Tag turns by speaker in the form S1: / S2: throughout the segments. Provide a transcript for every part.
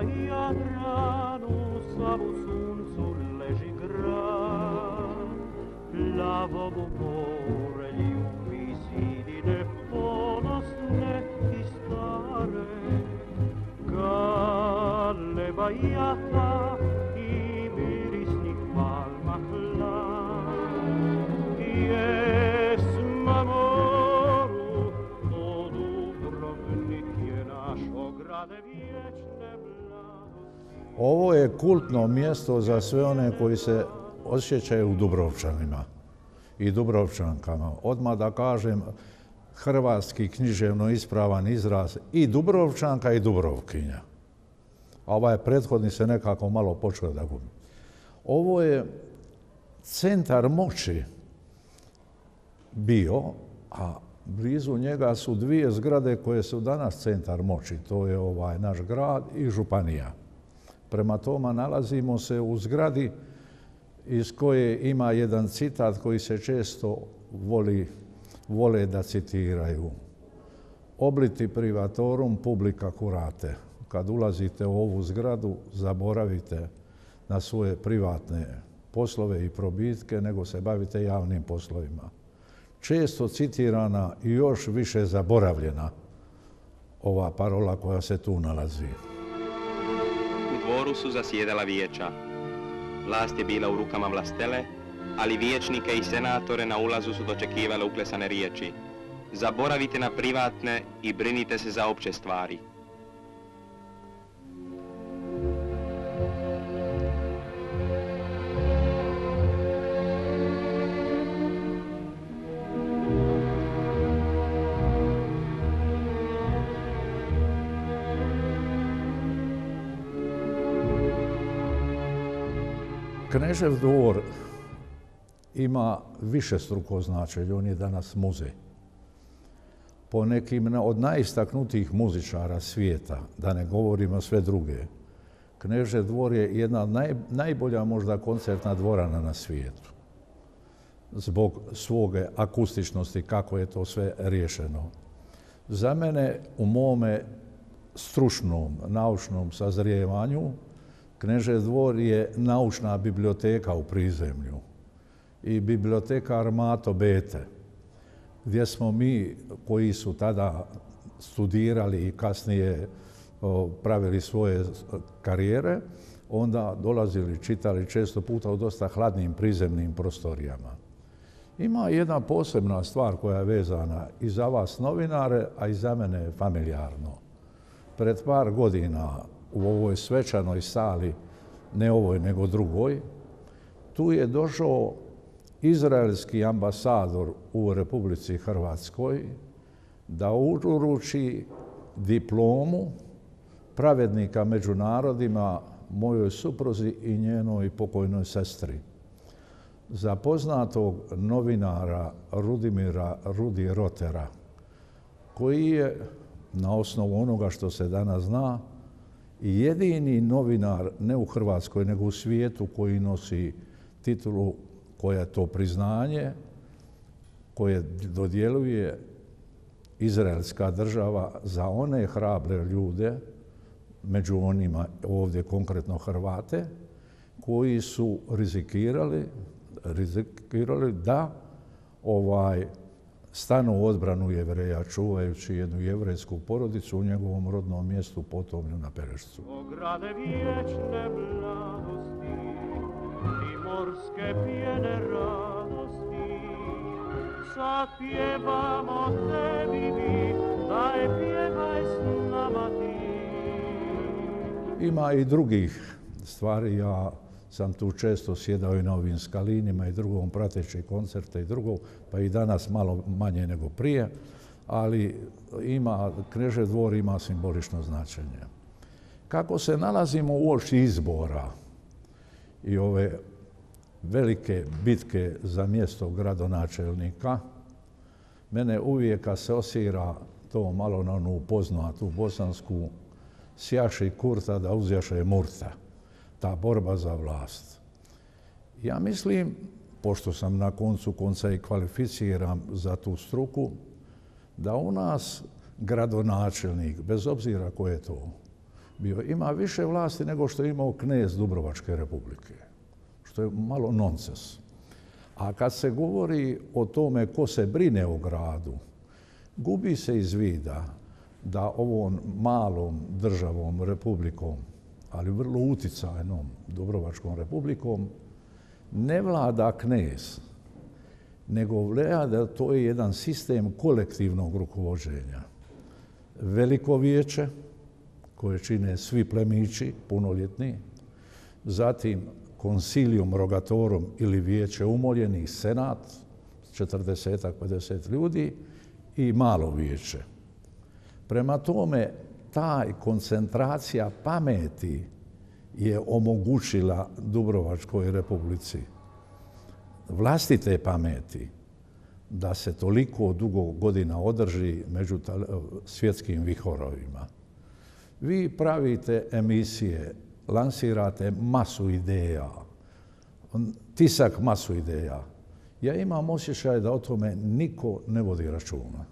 S1: Iadranu savu sunțul leži gran, la vobu pore ljubi sidine, ponosne i stare, galeba.
S2: Ovo je kultno mjesto za sve one koji se osjećaju Dubrovčanima i Dubrovčankama. Odmah da kažem, hrvatski književno ispravan izraz i Dubrovčanka i Dubrovkinja. A ovaj prethodni se nekako malo počeo da gubi. Ovo je centar moći bio, a blizu njega su dvije zgrade koje su danas centar moći. To je ovaj naš grad i županija. Prema tome nalazimo se u zgradi iz koje ima jedan citat koji se često voli, vole da citiraju. Obliti privatorum publica curate. Kad ulazite u ovu zgradu, zaboravite na svoje privatne poslove i probitke, nego se bavite javnim poslovima. Često citirana i još više zaboravljena ova parola koja se tu nalazi.
S3: Dvoru su zasjedala vijeća. Vlast je bila u rukama vlastele, ali vijećnike i senatore na ulazu su dočekivale uklesane riječi. Zaboravite na privatne i brinite se za opće stvari.
S2: Knežev dvor ima više struko značenje, on je danas muzej. Po nekim od najistaknutijih muzičara svijeta, da ne govorimo sve druge, Knežev dvor je jedna od najbolja možda koncertna dvorana na svijetu. Zbog svoge akustičnosti, kako je to sve riješeno. Za mene u mome stručnom, naučnom sazrijevanju, Knežev dvor je naučna biblioteka u prizemlju i biblioteka Armato Bete, gdje smo mi koji su tada studirali i kasnije pravili svoje karijere, onda dolazili, čitali često puta u dosta hladnim prizemnim prostorijama. Ima jedna posebna stvar koja je vezana i za vas novinare, a i za mene familjarno. Pred par godina u ovoj svečanoj sali, ne ovoj nego drugoj, tu je došao izraelski ambasador u Republici Hrvatskoj da uruči diplomu pravednika među narodima mojoj supruzi i njenoj pokojnoj sestri. Za poznatog novinara Rudimira Rudi Rotera, koji je, na osnovu onoga što se danas zna, jedini novinar, ne u Hrvatskoj, nego u svijetu koji nosi titulu koja je to priznanje, koje dodjeluje Izraelska država za one hrabre ljude, među onima ovdje konkretno Hrvate, koji su rizikirali, rizikirali da ovaj stanu u odbranu jevreja, čuvajući jednu jevrejsku porodicu u njegovom rodnom mjestu Potomlju na Perešcu.
S1: Ograde vječne mladosti i morske pjene radosti, sad pjevamo tebi mi, daj pjevaj s nama ti.
S2: Ima i drugih stvari, ja sam tu često sjedao i na ovim skalinima i drugom prateći koncerte i drugo, pa i danas malo manje nego prije, ali ima, Knežev dvor ima simbolično značenje. Kako se nalazimo u oči izbora i ove velike bitke za mjesto gradonačelnika, mene uvijek se osira to malo na onu poznatu bosansku sjaši kurta da uzjaše murta ta borba za vlast. Ja mislim, pošto sam na koncu konca i kvalificiran za tu struku, da u nas gradonačelnik, bez obzira ko je to, bio, ima više vlasti nego što je imao knez Dubrovačke republike, što je malo nonsens. A kad se govori o tome ko se brine o gradu, gubi se iz vida da ovom malom državom, republikom, ali vrlo uticajnom Dubrovačkom republikom, ne vlada knez, nego vlada to je jedan sistem kolektivnog rukovođenja. Veliko vijeće, koje čine svi plemići, punoljetni, zatim konsilijum rogatorum ili vijeće umoljenih, senat, 40-50 ljudi i malo vijeće. Prema tome, taj koncentracija pameti je omogućila Dubrovačkoj republici vlastite pameti da se toliko dugo godina održi među svjetskim vihorovima. Vi pravite emisije, lansirate masu ideja, tisak masu ideja. Ja imam osjećaj da o tome niko ne vodi računa.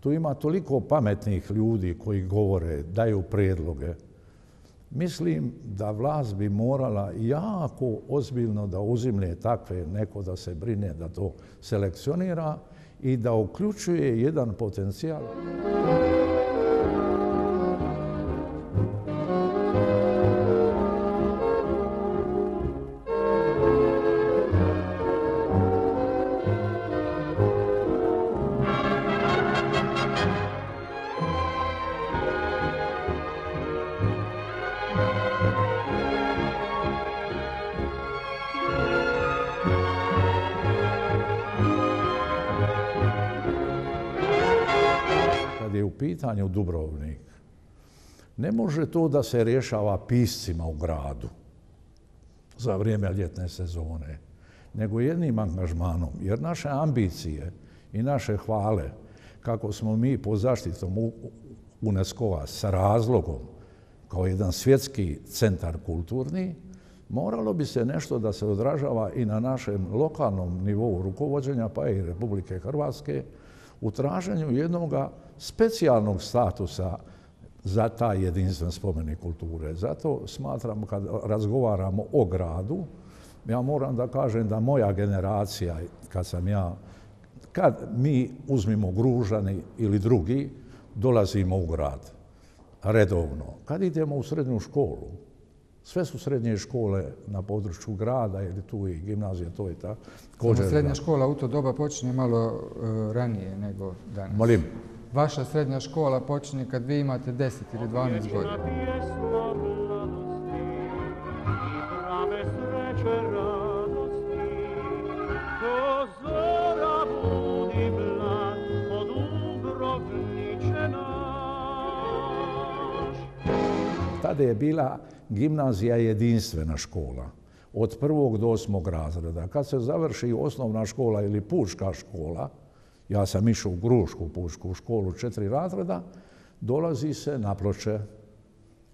S2: Tu ima toliko pametnih ljudi koji govore, daju prijedloge. Mislim da vlast bi morala jako ozbiljno da uzimlje takve neko da se brine, da to selekcionira i da uključuje jedan potencijal. Pitanju Dubrovnik, ne može to da se rješava piscima u gradu za vrijeme ljetne sezone, nego jednim angažmanom. Jer naše ambicije i naše hvale, kako smo mi po zaštitom UNESCO-a sa razlogom, kao jedan svjetski centar kulturni, moralo bi se nešto da se odražava i na našem lokalnom nivou rukovođenja, pa i Republike Hrvatske, u traženju jednog specijalnog statusa za taj jedinstven spomenik kulture. Zato smatram kad razgovaramo o gradu, ja moram da kažem da moja generacija, kad sam ja, kad mi uzmimo Gružani ili drugi, dolazimo u grad redovno. Kad idemo u srednju školu, sve su srednje škole na području grada ili tu i gimnazija, to je ta.
S4: srednja škola u to doba počinje malo e, ranije nego danas.
S2: Molim.
S4: Vaša srednja škola počinje kad vi imate 10 ili 12 godina.
S2: Tada je bila gimnazija jedinstvena škola od prvog do osmog razreda. Kad se završi osnovna škola ili pučka škola, ja sam išao u Grušku pučku školu četiri razreda, dolazi se na ploče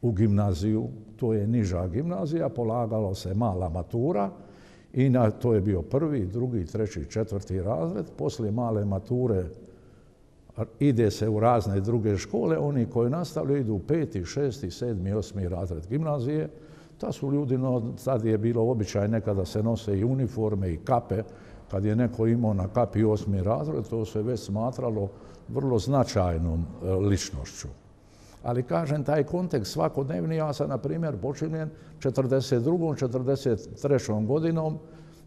S2: u gimnaziju, to je niža gimnazija, polagalo se mala matura i to je bio prvi, drugi, treći, četvrti razred. Poslije male mature ide se u razne druge škole, oni koji nastavljaju idu u peti, šesti, sedmi, osmi razred gimnazije. Ta su ljudi, no, sad je bilo običaj nekada se nose i uniforme i kape, kad je neko imao na kapi osmi razred, to se već smatralo vrlo značajnom e, ličnošću. Ali kažem, taj kontekst svakodnevni, ja sam, na primjer, počinjen 42. 43. godinom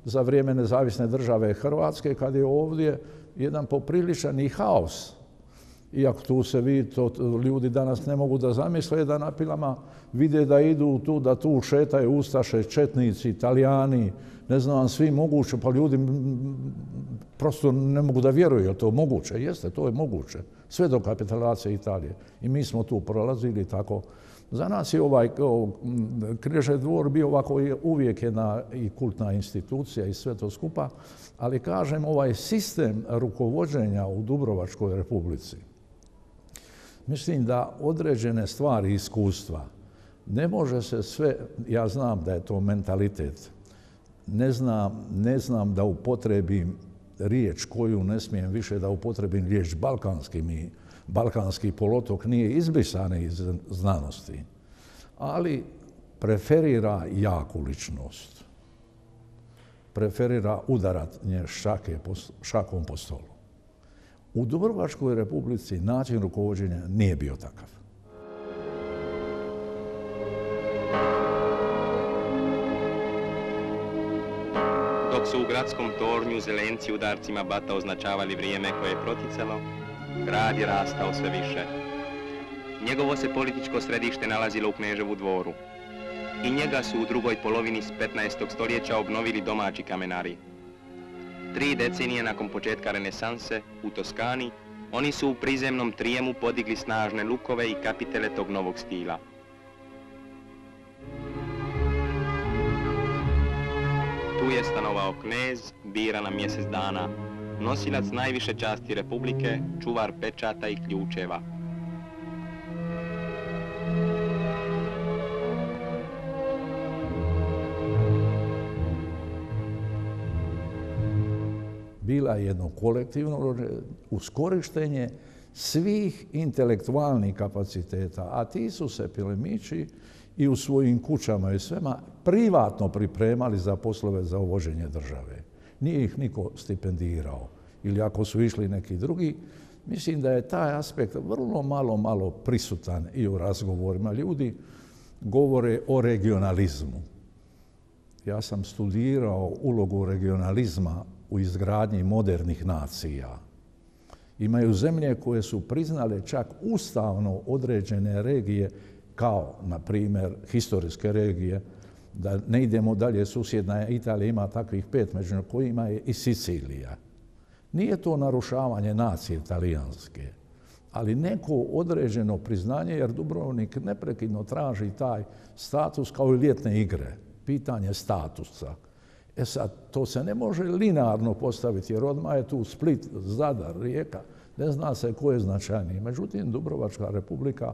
S2: za vrijeme nezavisne države Hrvatske, kad je ovdje jedan popriličan i haos iako tu se vidi, to ljudi danas ne mogu da zamisle da na pilama vide da idu tu, da tu šetaju Ustaše, Četnici, Italijani, ne znam, svi moguće, pa ljudi prosto ne mogu da vjeruju, je to moguće? Jeste, to je moguće. Sve do kapitalacije Italije. I mi smo tu prolazili tako. Za nas je ovaj Križe dvor bio ovako uvijek jedna i kultna institucija i sve to skupa, ali kažem ovaj sistem rukovođenja u Dubrovačkoj republici, Mislim da određene stvari iskustva ne može se sve, ja znam da je to mentalitet, ne znam, ne znam da upotrebim riječ koju ne smijem više da upotrebim riječ balkanski mi, balkanski polotok nije izbrisan iz znanosti. ali preferira jaku ličnost. Preferira udarat nje šake, šakom po stolu. U Dubrovačkoj republici način rukovođenja nije bio takav.
S3: Su u gradskom tornju zelenci udarcima bata označavali vrijeme koje je proticalo, grad je rastao sve više. Njegovo se političko središte nalazilo u Kneževu dvoru. I njega su u drugoj polovini s 15. stoljeća obnovili domaći kamenari. Tri decenije nakon početka renesanse u Toskani, oni su u prizemnom trijemu podigli snažne lukove i kapitele tog novog stila. Je stanovao knez, bira na mjesec dana, nosilac najviše časti Republike, čuvar pečata i ključeva.
S2: bila jedno kolektivno uskorištenje svih intelektualnih kapaciteta, a ti su se pilemići i u svojim kućama i svema privatno pripremali za poslove za uvoženje države. Nije ih niko stipendirao. Ili ako su išli neki drugi, mislim da je taj aspekt vrlo malo, malo prisutan i u razgovorima. Ljudi govore o regionalizmu. Ja sam studirao ulogu regionalizma u izgradnji modernih nacija. Imaju zemlje koje su priznale čak ustavno određene regije kao, na primjer, historijske regije, da ne idemo dalje, susjedna Italija ima takvih pet, među kojima je i Sicilija. Nije to narušavanje nacije italijanske, ali neko određeno priznanje, jer Dubrovnik neprekidno traži taj status kao i ljetne igre. Pitanje statusa. E sad, to se ne može linarno postaviti, jer odmah je tu Split, Zadar, Rijeka, ne zna se ko je značajniji. Međutim, Dubrovačka republika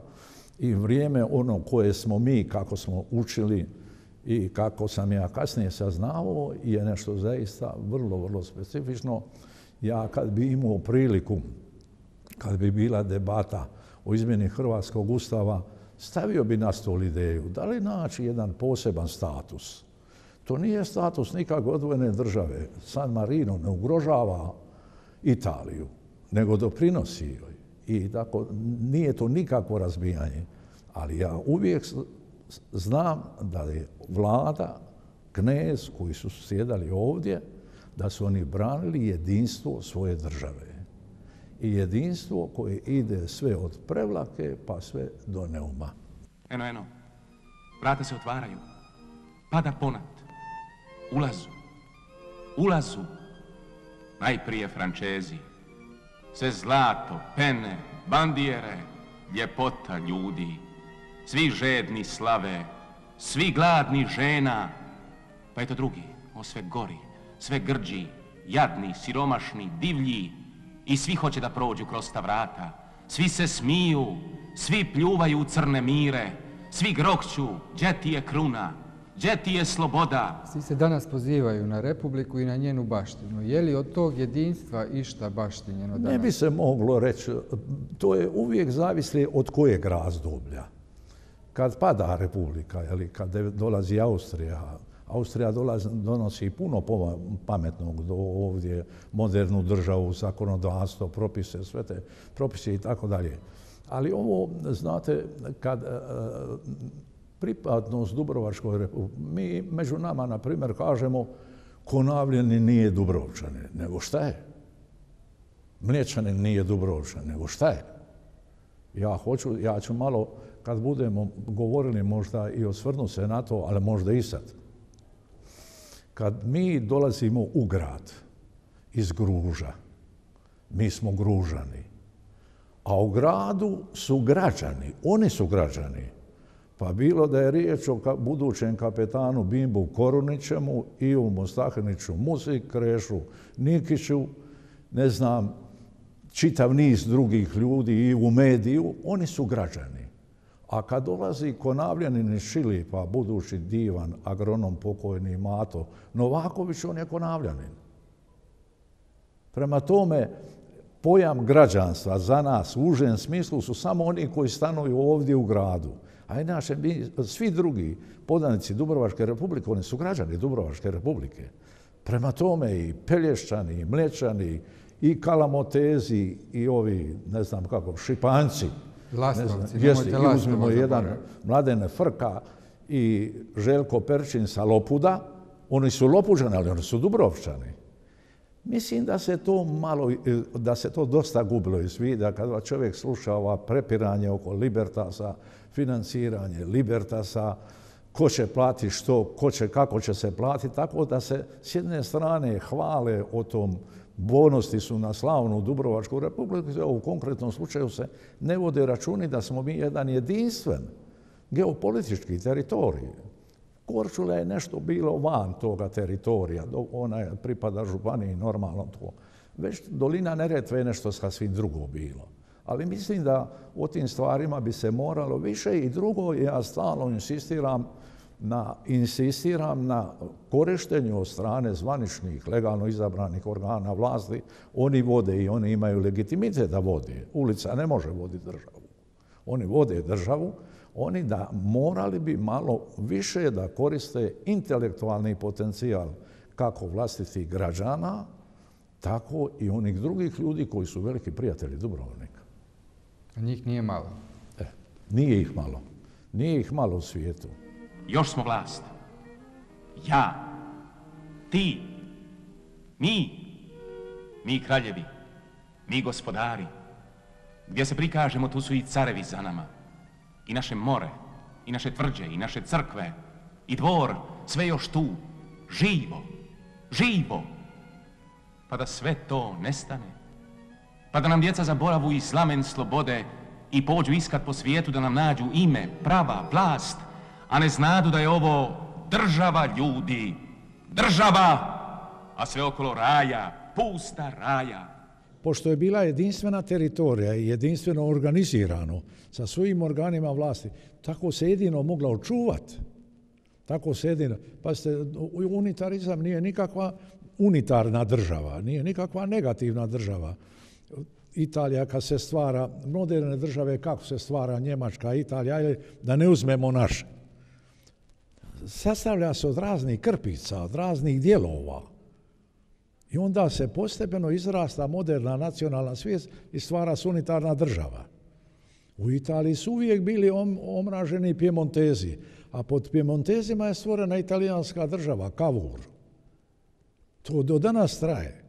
S2: i vrijeme ono koje smo mi, kako smo učili i kako sam ja kasnije saznao, je nešto zaista vrlo, vrlo specifično. Ja kad bi imao priliku, kad bi bila debata o izmjeni Hrvatskog ustava, stavio bi na stol ideju da li naći jedan poseban status to nije status nikak odvojene države. San Marino ne ugrožava Italiju, nego doprinosi joj. I tako, nije to nikakvo razbijanje. Ali ja uvijek znam da je vlada, knez koji su sjedali ovdje, da su oni branili jedinstvo svoje države. I jedinstvo koje ide sve od prevlake pa sve do neuma.
S5: Eno, eno, vrata se otvaraju. Pada ponad ulazu, ulazu, najprije frančezi, sve zlato, pene, bandijere, ljepota ljudi, svi žedni slave, svi gladni žena, pa eto drugi, o sve gori, sve grđi, jadni, siromašni, divlji. I svi hoće da prođu kroz ta vrata. Svi se smiju, svi pljuvaju u crne mire, svi grokću, ti je kruna, gdje ti je sloboda?
S4: Svi se danas pozivaju na Republiku i na njenu baštinu. Je li od tog jedinstva išta baštinjeno danas?
S2: Ne bi se moglo reći. To je uvijek zavisli od kojeg razdoblja. Kad pada Republika, ili kad dolazi Austrija, Austrija dolazi, donosi puno pametnog do ovdje, modernu državu, zakonodavstvo, propise, sve te propise i tako dalje. Ali ovo, znate, kad pripadnost Dubrovačkoj republike. Mi među nama, na primjer, kažemo Konavljeni nije Dubrovčani, nego šta je? Mliječanin nije Dubrovčan, nego šta je? Ja hoću, ja ću malo, kad budemo govorili možda i osvrnu se na to, ali možda i sad. Kad mi dolazimo u grad iz Gruža, mi smo Gružani, a u gradu su građani, oni su građani. Pa bilo da je riječ o budućem kapetanu Bimbu Korunićemu, Ivu Mostahiniću Musik, Krešu Nikiću, ne znam, čitav niz drugih ljudi i u mediju, oni su građani. A kad dolazi Konavljanin iz Šilipa, budući divan, agronom pokojni Mato Novaković, on je Konavljanin. Prema tome, pojam građanstva za nas u užem smislu su samo oni koji stanuju ovdje u gradu A inače, mi, svi drugi podanici Dubrovačke republike, oni su građani Dubrovačke republike. Prema tome i Pelješćani, i Mlečani, i Kalamotezi, i ovi, ne znam kako, Šipanci.
S4: Lastovci,
S2: jesi, i uzmemo jedan Mladene Frka i Željko Perčin sa Lopuda. Oni su Lopuđani, ali oni su Dubrovčani. Mislim da se to malo, da se to dosta gubilo iz vida kada čovjek sluša ova prepiranje oko Libertasa, financiranje Libertasa, ko će plati što, ko će, kako će se platiti, tako da se s jedne strane hvale o tom bonosti su na slavnu Dubrovačku republiku, u konkretnom slučaju se ne vode računi da smo mi jedan jedinstven geopolitički teritorij. Korčula je nešto bilo van toga teritorija, ona pripada županiji normalno to. Već dolina Neretve je nešto sasvim drugo bilo. Ali mislim da o tim stvarima bi se moralo više i drugo, ja stalno insistiram na, insistiram na korištenju od strane zvaničnih, legalno izabranih organa vlasti. Oni vode i oni imaju legitimitet da vode. Ulica ne može voditi državu. Oni vode državu, oni da morali bi malo više da koriste intelektualni potencijal kako vlastitih građana, tako i onih drugih ljudi koji su veliki prijatelji Dubrovnika.
S4: A njih nije malo?
S2: E, nije ih malo. Nije ih malo u svijetu.
S5: Još smo vlast. Ja, ti, mi, mi kraljevi, mi gospodari. Gdje se prikažemo, tu su i carevi za nama. I naše more, i naše tvrđe, i naše crkve, i dvor, sve još tu, živo, živo. Pa da sve to nestane. Pa da nam djeca zaboravu i slamen slobode i pođu iskat po svijetu da nam nađu ime, prava, vlast, a ne znadu da je ovo država ljudi. Država, a sve okolo raja, pusta raja.
S2: Pošto je bila jedinstvena teritorija i jedinstveno organizirano sa svojim organima vlasti, tako se jedino mogla očuvati. Tako se jedino. Pazite, unitarizam nije nikakva unitarna država, nije nikakva negativna država. Italija kad se stvara, moderne države kako se stvara Njemačka, Italija, da ne uzmemo naše sastavlja se od raznih krpica, od raznih dijelova. I onda se postepeno izrasta moderna nacionalna svijest i stvara sunitarna država. U Italiji su uvijek bili omraženi Piemontezi, a pod Piemontezima je stvorena italijanska država, Kavur. To do danas traje.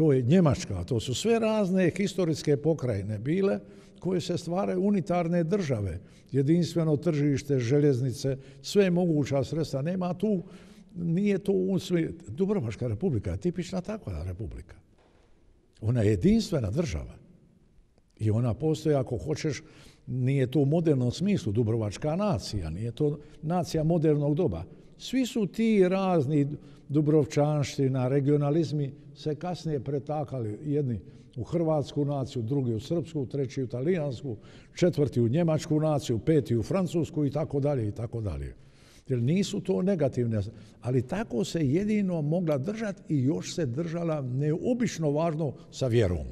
S2: To je Njemačka, to su sve razne historijske pokrajine bile koje se stvaraju unitarne države, jedinstveno tržište, željeznice, sve moguća sredstva. Nema tu, nije to u Dubrovačka republika je tipična takva republika. Ona je jedinstvena država. I ona postoji, ako hoćeš, nije to u modernom smislu Dubrovačka nacija, nije to nacija modernog doba. Svi su ti razni Dubrovčanština, regionalizmi se kasnije pretakali jedni u hrvatsku naciju, drugi u srpsku, treći u talijansku, četvrti u njemačku naciju, peti u francusku i tako dalje i tako dalje. Jer nisu to negativne, ali tako se jedino mogla držati i još se držala neobično važno sa vjerom.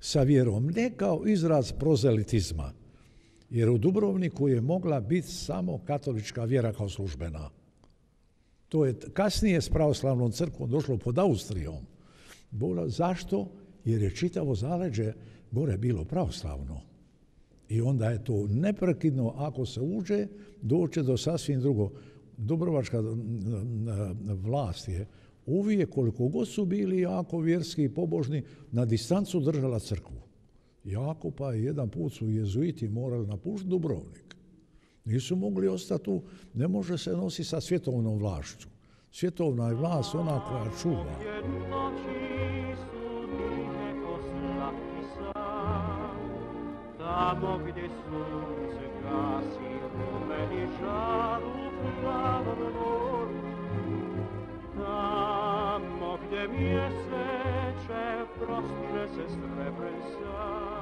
S2: Sa vjerom, ne kao izraz prozelitizma, jer u Dubrovniku je mogla biti samo katolička vjera kao službena. To je kasnije s pravoslavnom crkvom došlo pod Austrijom. Zašto? Jer je čitavo zaleđe gore bilo pravoslavno. I onda je to neprekidno, ako se uđe, doće do sasvim drugo. Dubrovačka vlast je uvijek, koliko god su bili jako vjerski i pobožni, na distancu držala crkvu. Jako pa jedan put su jezuiti morali napuštiti Dubrovnik. Nisu mogli ostati tu, ne može se nositi sa svjetovnom vlašću. Svjetovna je vlast ona koja čuva. Tamo gdje sunce gasi rumeni žar u plavom Tamo gdje mjeseče prostire se srebren san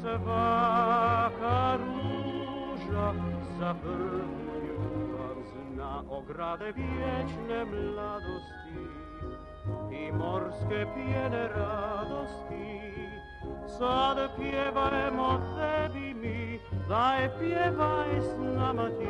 S2: Svaka ruža za prvu ljubav ograde vječne mladosti i morske pjene radosti. Sad pjevajmo tebi mi,
S1: Daj pjevaj s nama ti